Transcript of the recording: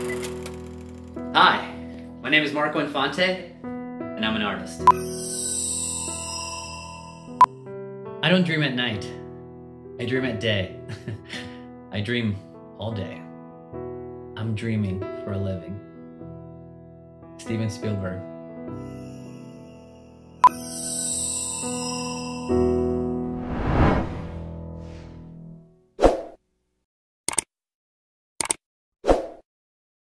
Hi, my name is Marco Infante, and I'm an artist. I don't dream at night. I dream at day. I dream all day. I'm dreaming for a living. Steven Spielberg.